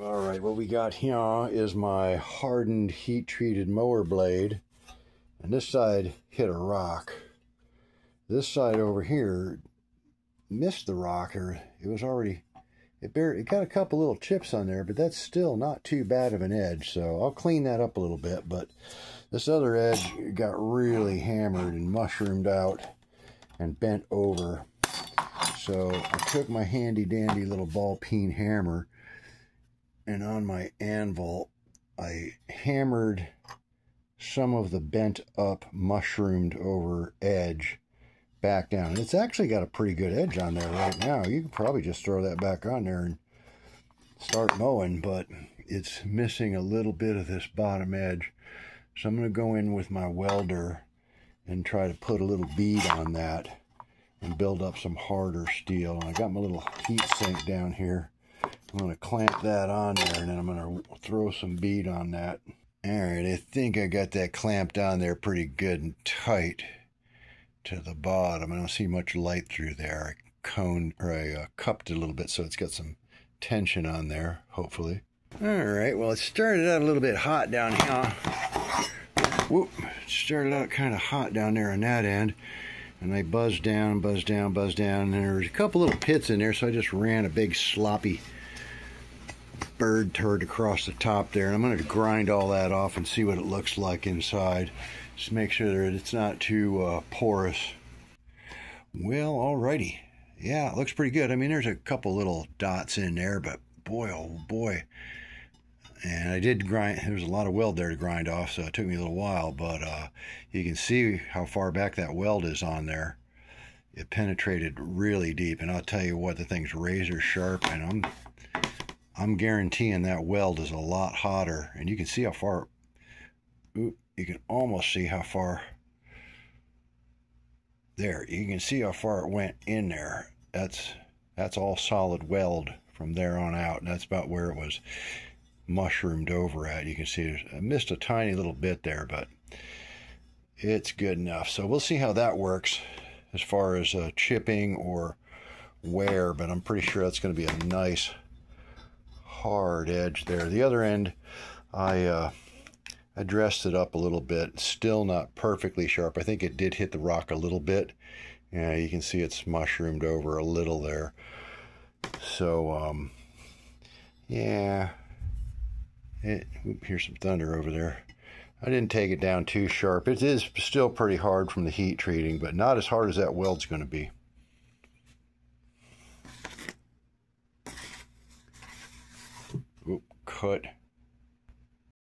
All right, what we got here is my hardened heat-treated mower blade. And this side hit a rock. This side over here missed the rock, or it was already, it, bare, it got a couple little chips on there, but that's still not too bad of an edge. So I'll clean that up a little bit, but this other edge got really hammered and mushroomed out and bent over. So I took my handy dandy little ball peen hammer and on my anvil, I hammered some of the bent up, mushroomed over edge back down. It's actually got a pretty good edge on there right now. You could probably just throw that back on there and start mowing, but it's missing a little bit of this bottom edge. So I'm going to go in with my welder and try to put a little bead on that and build up some harder steel. And I got my little heat sink down here. I'm going to clamp that on there and then I'm going to throw some bead on that. All right, I think I got that clamped on there pretty good and tight to the bottom. I don't see much light through there. I cone or I uh, cupped it a little bit so it's got some tension on there, hopefully. All right, well, it started out a little bit hot down here. Whoop, it started out kind of hot down there on that end. And I buzzed down, buzzed down, buzzed down. And there was a couple little pits in there, so I just ran a big sloppy bird turd across the top there. And I'm going to grind all that off and see what it looks like inside. Just make sure that it's not too uh, porous. Well, alrighty. Yeah, it looks pretty good. I mean, there's a couple little dots in there, but boy, oh boy. And I did grind, there was a lot of weld there to grind off, so it took me a little while, but uh, you can see how far back that weld is on there. It penetrated really deep, and I'll tell you what, the thing's razor sharp, and I'm I'm guaranteeing that weld is a lot hotter. And you can see how far, you can almost see how far, there, you can see how far it went in there. That's, that's all solid weld from there on out. And that's about where it was mushroomed over at. You can see I missed a tiny little bit there, but it's good enough. So we'll see how that works as far as uh, chipping or wear, but I'm pretty sure that's going to be a nice hard edge there. The other end, I uh, I dressed it up a little bit. Still not perfectly sharp. I think it did hit the rock a little bit. Yeah, you can see it's mushroomed over a little there. So, um, yeah. It, oop, here's some thunder over there. I didn't take it down too sharp. It is still pretty hard from the heat treating, but not as hard as that weld's going to be. Cut